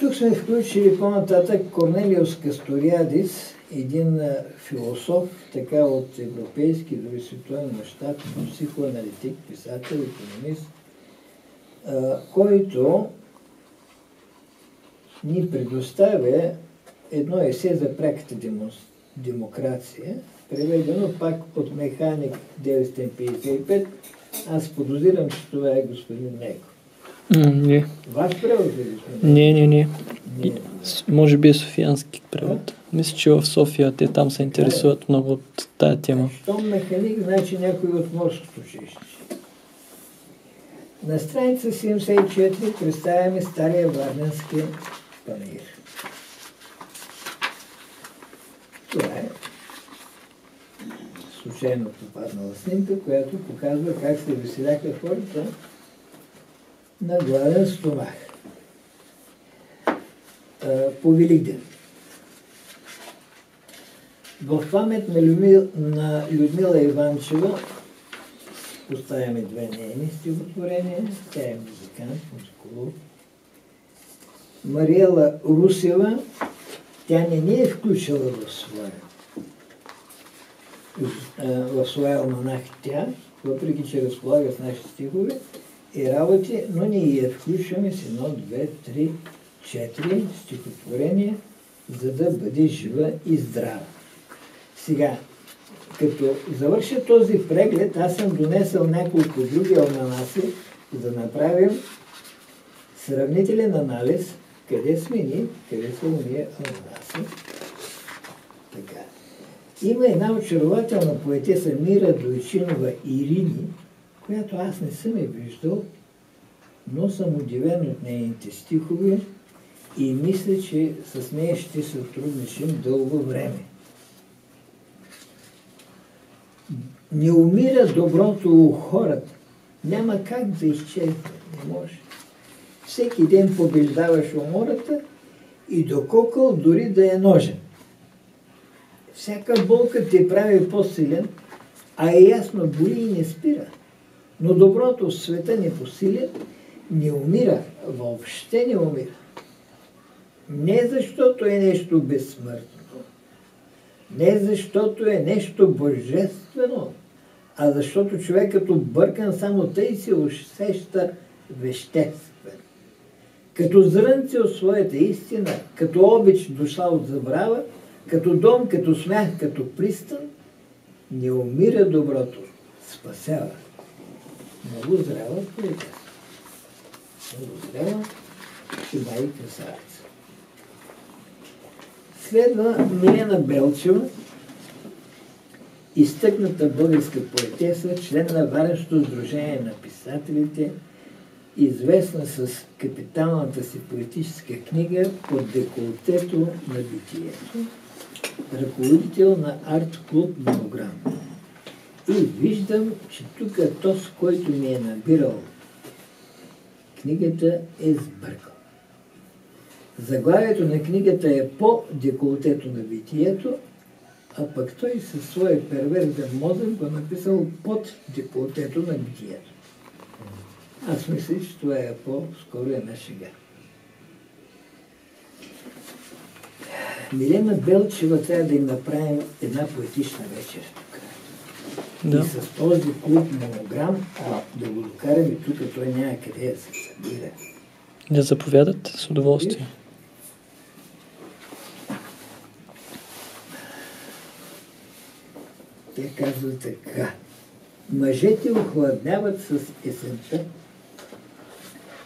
Тук сме включили по-нататък Корнелиус Касториадис, един философ, така от европейски, дори световен мащаб, психоаналитик, писател, економист, който ни предоставя едно есе за пряката демокрация, преведено пак от Механик 955. Аз подозирам, че това е господин Неко. Не. Ваш превод ли Не, не, не. Не. Може би е софиянски превод. Мисля, че в София те там се интересуват много от тая тема. Щом механик, значи някой от морското училище. На страница 74 представяме Стария Варненски панаир. Това е случайно попаднала снимка, която показва как се веселяха хората на гладен стомах. По Великден. В памет на, Людмила, на Людмила Иванчева поставяме две нейни стихотворения. Тя е музикант, музиколог. Мариела Русева, тя не ни е включила в своя в своя алманах тя, въпреки че разполага с нашите стихове и работи, но ние я включваме с едно, две, три, четири стихотворения, за да бъде жива и здрава. Сега, като завърша този преглед, аз съм донесъл няколко други алманаси, за да направим сравнителен анализ, къде сме ние, къде са уния алманаси. Така. Има една очарователна поетеса Мира Дойчинова Ирини, която аз не съм я виждал, но съм удивен от нейните стихове и мисля, че с нея ще сътрудничим дълго време. Не умира доброто у хората. Няма как да изчезне. Не може. Всеки ден побеждаваш умората и доколко дори да е ножен. Всяка болка те прави по-силен, а е ясно, боли и не спира. Но доброто в света не посилен, не умира, въобще не умира. Не защото е нещо безсмъртно, не защото е нещо божествено, а защото човек като бъркан само тъй се усеща веществен. Като зрънце от своята истина, като обич дошла от забрава, като дом, като смях, като пристан, не умира доброто, спасява. Много зрява поетеса. Много зрява и май красавица. Следва Милена Белчева, изтъкната българска поетеса, член на Варенското сдружение на писателите, известна с капиталната си поетическа книга под деколтето на битието, ръководител на арт клуб Монограм. И виждам, че тук този, който ми е набирал книгата, е сбъркал. Заглавието на книгата е по деколтето на битието, а пък той със своя перверзен мозък го написал под деколтето на битието. Аз мисля, че това е по-скоро една шега. Милена Белчева трябва да им направим една поетична вечер. Да. И с този клуб монограм да го докараме тук, той няма къде да се събира. Да заповядат с удоволствие. Те казват така. Мъжете охладняват с есента.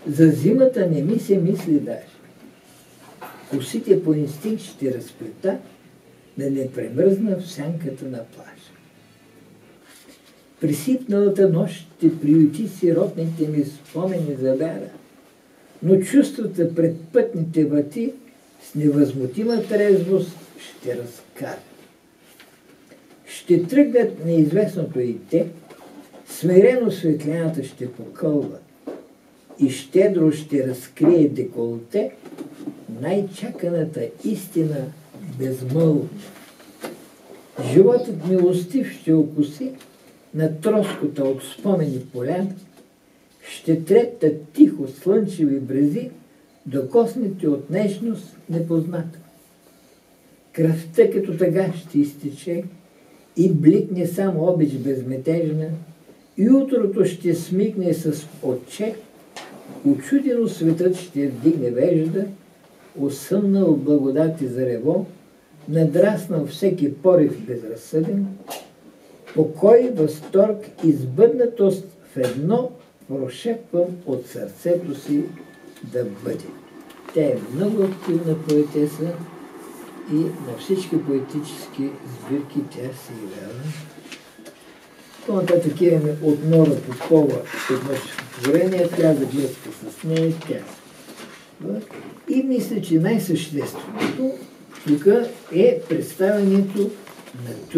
За зимата не ми се мисли даже. Косите по инстинкт ще разплета, да не премръзна в сянката на плажа. Присипналата нощ ще приюти сиротните ми спомени за вяра, но чувствата пред пътните вати с невъзмутима трезвост ще разкарат. Ще тръгнат неизвестното и те, смирено светлината ще покълва и щедро ще разкрие деколте най-чаканата истина безмълвна. Животът милостив ще окуси на троскота от спомени поляна, ще трептат тихо слънчеви брези докоснете от нежност непозната. Кръвта като тъга ще изтече и бликне само обич безметежна, и утрото ще смигне с отче, очудено светът ще вдигне вежда, осъмнал благодати за рево, надраснал всеки порив безразсъден, покой, възторг, избъднатост в едно прошепвам от сърцето си да бъде. Тя е много активна поетеса и на всички поетически сбирки тя се явява. По-нататък имаме от Нора Попова едно стихотворение, тя да гледка с нея, тя. И мисля, че най-същественото тук е представянето на турски